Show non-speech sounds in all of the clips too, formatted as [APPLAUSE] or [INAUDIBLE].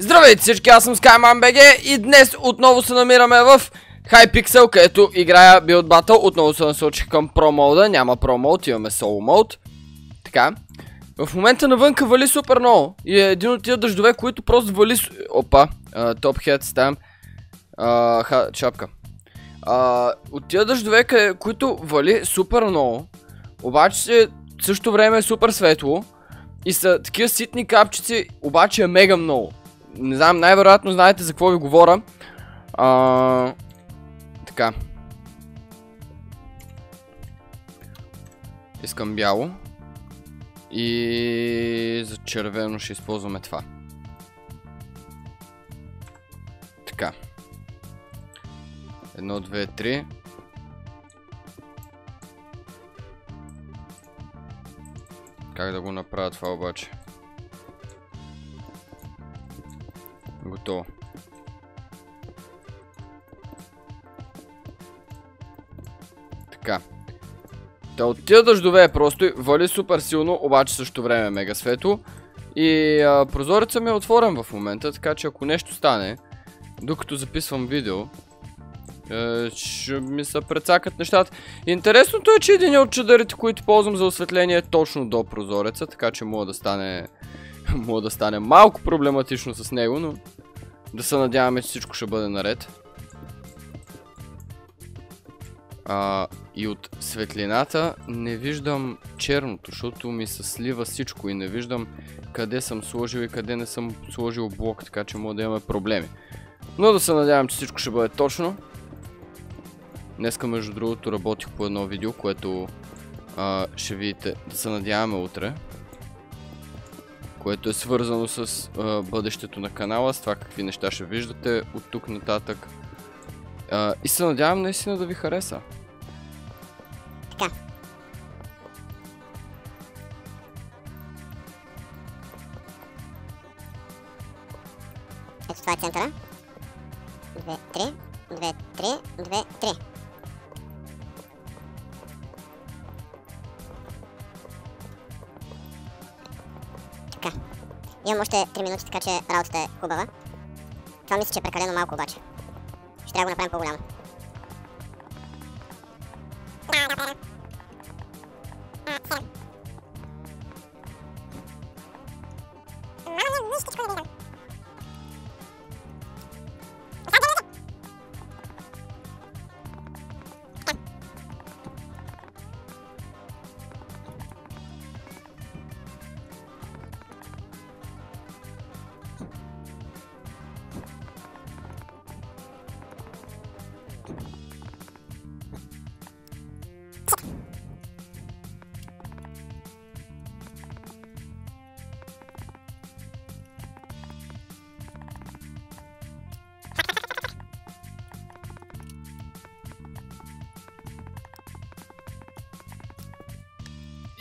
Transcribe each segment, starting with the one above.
Здравейте всички, аз съм SkymanBG и днес отново се намираме в Hypixel, където играя Build Battle. Отново се насочих към Pro мода, няма Pro мод, имаме Solo мод. Така. В момента навънка вали супер много и е един от тия дъждове, които просто вали... Опа, топ хед ставам. Чапка. от тия дъждове, които вали супер много, обаче в същото време е супер светло и са такива ситни капчици, обаче е мега много не знам, най-вероятно знаете за какво ви говоря. А, така. Искам бяло. И за червено ще използваме това. Така. Едно, две, три. Как да го направя това обаче? Готово. Така. Та от тия дъждове просто вали супер силно, обаче също време е мега светло. И а, прозорецът ми е отворен в момента, така че ако нещо стане, докато записвам видео, е, ще ми се прецакат нещата. Интересното е, че един от чадърите, които ползвам за осветление е точно до прозореца, така че мога да стане [LAUGHS] мога да стане малко проблематично с него, но да се надяваме, че всичко ще бъде наред. И от светлината не виждам черното, защото ми се слива всичко и не виждам къде съм сложил и къде не съм сложил блок, така че мога да имаме проблеми. Но да се надявам, че всичко ще бъде точно. Днеска, между другото, работих по едно видео, което ще видите, да се надяваме утре което е свързано с а, бъдещето на канала, с това какви неща ще виждате от тук нататък. А, и се надявам наистина да ви хареса. Така. Ето това е центъра. Две, три, две, три, две, три. Имам още 3 минути, така че работата е хубава. Това мисля, че е прекалено малко обаче. Ще трябва да го направим по-голямо.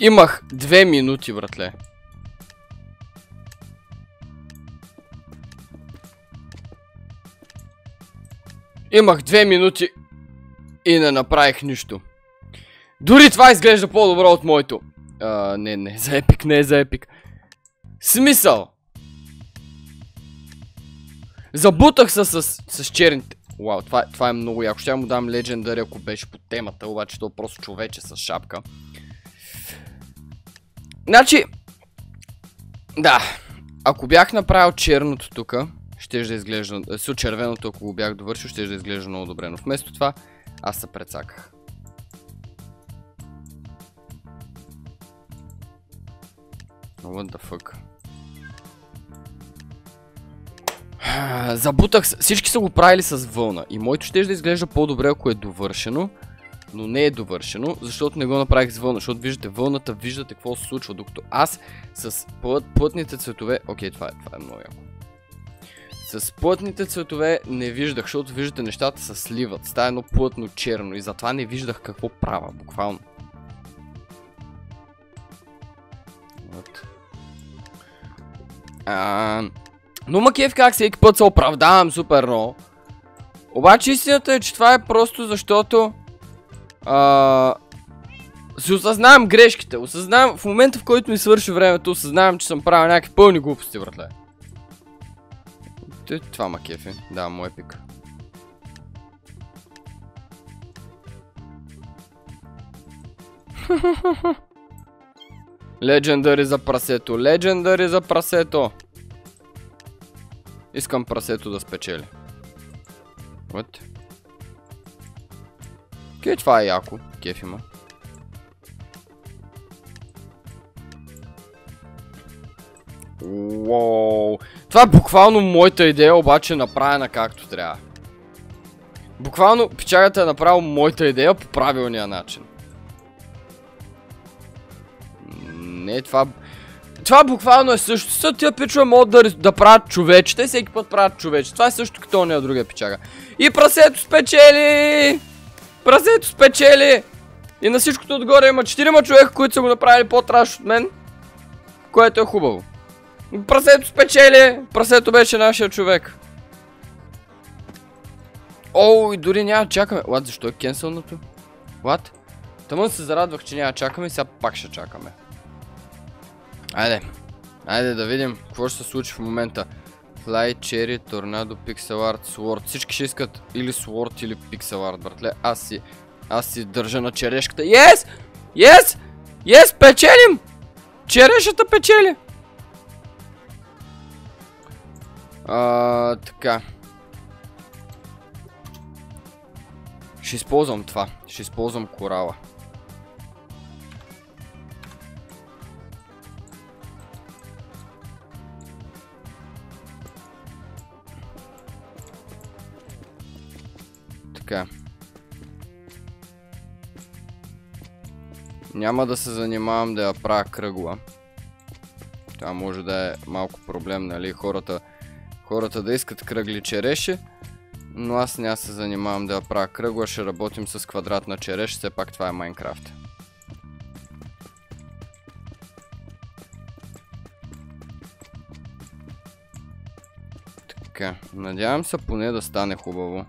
Имах две минути, братле. Имах две минути и не направих нищо. Дори това изглежда по-добро от моето. А, не, не, за епик, не е за епик. Смисъл! Забутах се с, с черните. Вау, това, това е много яко. Ще му дам легендари, ако беше по темата, обаче то е просто човече с шапка. Значи, да, ако бях направил черното тук, ще да изглежда, с червеното, ако го бях довършил, ще да изглежда много добре, но вместо това аз се прецаках. What the fuck? Забутах. Всички са го правили с вълна. И моето ще да изглежда по-добре, ако е довършено но не е довършено, защото не го направих с вълна, защото виждате вълната, виждате какво се случва, докато аз с плът, плътните цветове, окей, това е, това е много яко. С плътните цветове не виждах, защото виждате нещата се сливат, става едно плътно черно и затова не виждах какво правя, буквално. Вот. А, но Макев как всеки път се оправдавам супер много. Обаче истината е, че това е просто защото си осъзнавам грешките. Осъзнавам, в момента в който ми свърши времето, осъзнавам, че съм правил някакви пълни глупости, братле. Това ма кефи. Да, му епик. [LAUGHS] Легендари за прасето. Легендари за прасето. Искам прасето да спечели. What? Е яко. Кеф има. Уоу. Това е буквално моята идея, обаче направена както трябва. Буквално печагата е направил моята идея по правилния начин. Не, това... Това буквално е също. Са тия пичове могат да, да правят човече. Те всеки път правят човече. Това е също като ония другия печага. И прасето спечели! Прасето спечели! И на всичкото отгоре има 4 човека, които са го направили по-траш от мен. Което е хубаво. Прасето спечели! Прасето беше нашия човек. Оу, и дори няма чакаме. Лад, защо е кенселнато? Лад? Тъмън се зарадвах, че няма чакаме сега пак ще чакаме. Айде. Айде да видим какво ще се случи в момента. Fly, Cherry, Tornado, Pixel Art, Sword. Всички ще искат или Sword или Pixel Art, братле. Аз си... Аз си държа на черешката. Yes! Yes! Yes! Печелим! Черешата печели! А, така. Ще използвам това. Ще използвам корала. Няма да се занимавам да я правя кръгла. Това може да е малко проблем, нали? Хората, хората да искат кръгли череши. Но аз няма се занимавам да я правя кръгла. Ще работим с квадратна череш. Все пак това е Майнкрафт. Така, надявам се поне да стане хубаво.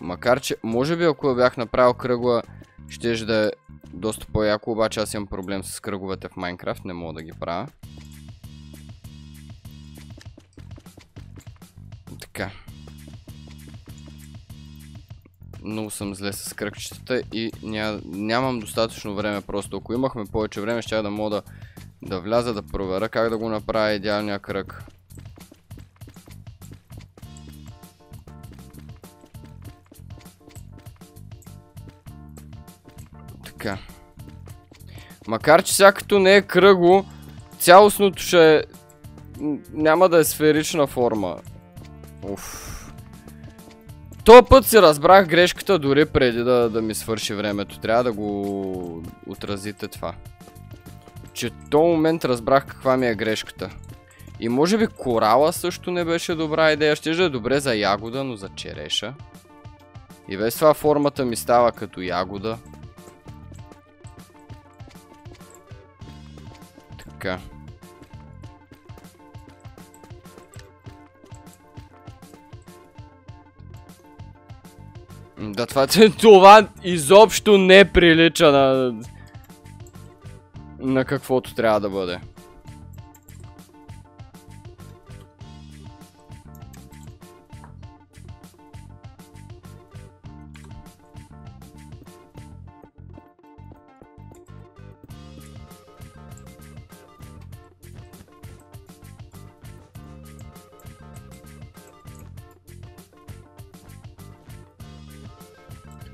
Макар, че може би ако бях направил кръгла, ще да е доста по-яко, обаче аз имам проблем с кръговете в Майнкрафт, не мога да ги правя. Така. Много съм зле с кръгчетата и нямам достатъчно време просто. Ако имахме повече време, ще да мога да, да вляза да проверя как да го направя идеалния кръг. Макар, че всякато не е кръгло, цялостното ще е... Няма да е сферична форма. Уф. То път си разбрах грешката дори преди да, да ми свърши времето. Трябва да го отразите това. Че в този момент разбрах каква ми е грешката. И може би корала също не беше добра идея. Ще е добре за ягода, но за череша. И без това формата ми става като ягода. Така. Да, това, [LAUGHS] това изобщо не прилича на... На каквото трябва да бъде.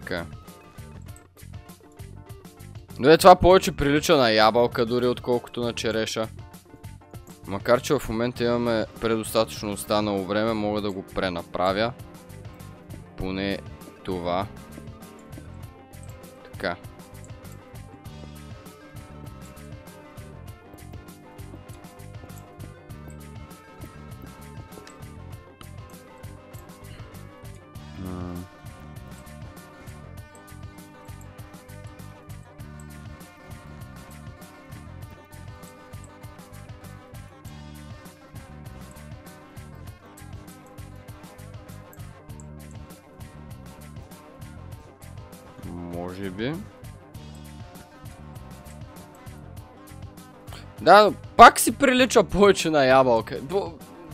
Така. Но е това повече прилича на ябълка дори отколкото на череша. Макар че в момента имаме предостатъчно останало време, мога да го пренаправя. Поне това. Така. Може би. Да, пак си прилича повече на ябълка.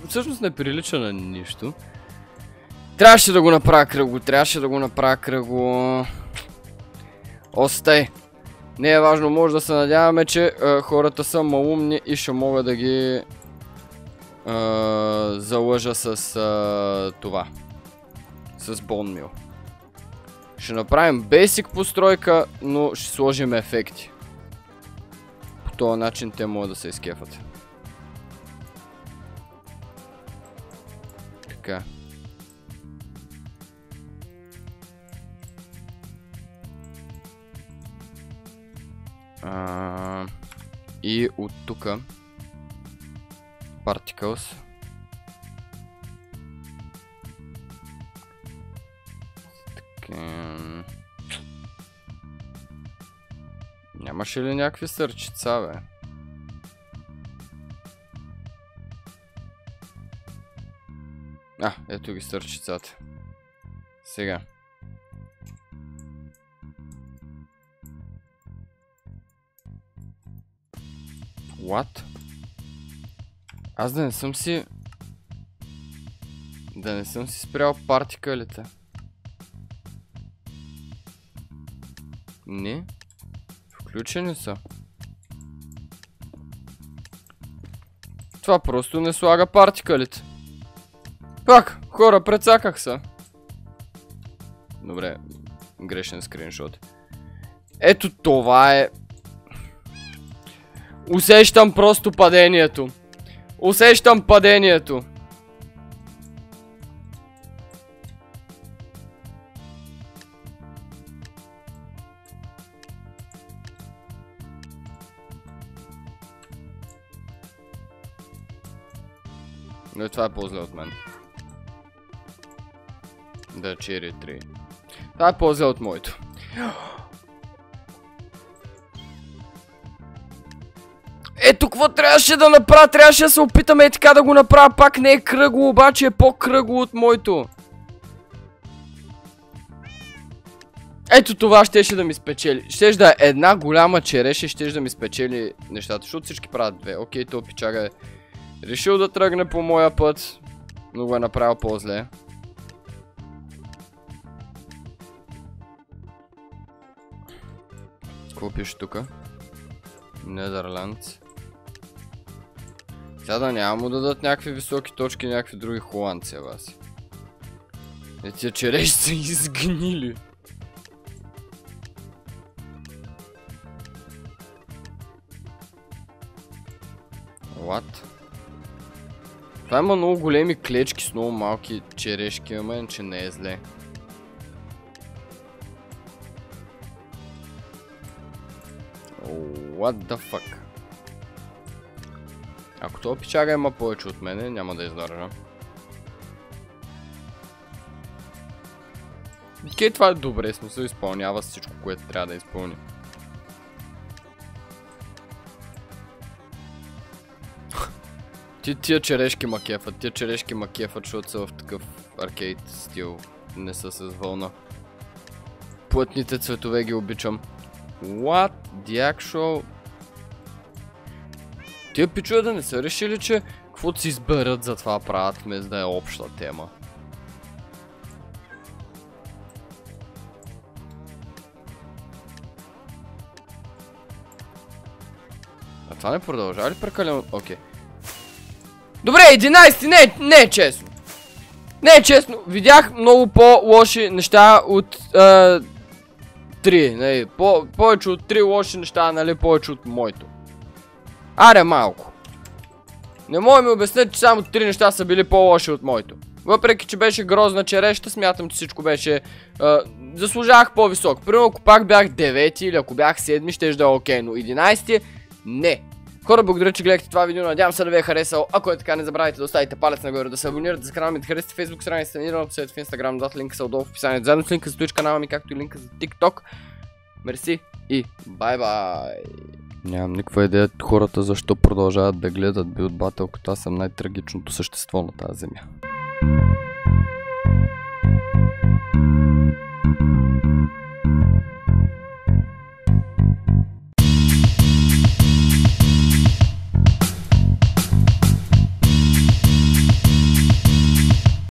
всъщност не прилича на нищо. Трябваше да го направя кръгло, трябваше да го направя кръгло. Остай. Не е важно, може да се надяваме, че хората са малумни и ще мога да ги залъжа с това. С Bone Ще направим basic постройка, но ще сложим ефекти. По този начин те могат да се изкефат. Така. И от тука Particles. Така. Нямаше ли някакви сърчица, бе? А, ето ги сърчицата. Сега. What? Аз да не съм си... Да не съм си спрял партикълите. Не. Включени са. Това просто не слага партикълите. Пак, хора, прецаках са. Добре, грешен скриншот. Ето това е Усещам просто падението. Усещам падението. Но това е по-зле от мен. Да, 4-3. Това е по-зле от моето. Ето какво трябваше да направя, трябваше да се опитаме и така да го направя, пак не е кръгло, обаче е по-кръгло от моето. Ето това щеше да ми спечели. Щеше да е една голяма череша и щеше да ми спечели нещата, защото всички правят две. Окей, то пичага е решил да тръгне по моя път, но го е направил по-зле. Какво пише тука? Нидерландс. Сега да няма му дадат някакви високи точки, някакви други холандци, вас. Е, тия череши са изгнили. Това има много големи клечки с много малки черешки, ама че не е зле. What the fuck? Ако това пичага има повече от мене, няма да издържа. Окей, това е добре, смисъл изпълнява всичко, което трябва да изпълни. Ти, тия черешки ма кефат, тия черешки ма кефат, защото са в такъв аркейд стил. Не са с вълна. Плътните цветове ги обичам. What the actual... Тия пичове да не са решили, че каквото си изберат за това правят, вместо да е обща тема. А това не продължава ли прекалено? Окей. Добре, 11 не, не е честно. Не е честно. Видях много по-лоши неща от е, 3. Нали, по, повече от 3 лоши неща, нали, повече от моето. Аре малко. Не мога ми обяснят, че само три неща са били по-лоши от моето. Въпреки, че беше грозна череща, смятам, че всичко беше... А, заслужавах по-висок. Примерно, ако пак бях 9 или ако бях 7, ще да е окей, но 11 не. Хора, благодаря, че гледахте това видео. Надявам се да ви е харесало. Ако е така, не забравяйте да оставите палец нагоре, да се абонирате за канала ми, да харесате Facebook страницата ми, да в Instagram, дата линка са отдолу в описанието, заедно с линка за Twitch канала ми, както и линка за TikTok. Мерси и бай бай! Нямам никаква идея хората защо продължават да гледат билд батъл, като аз съм най-трагичното същество на тази земя.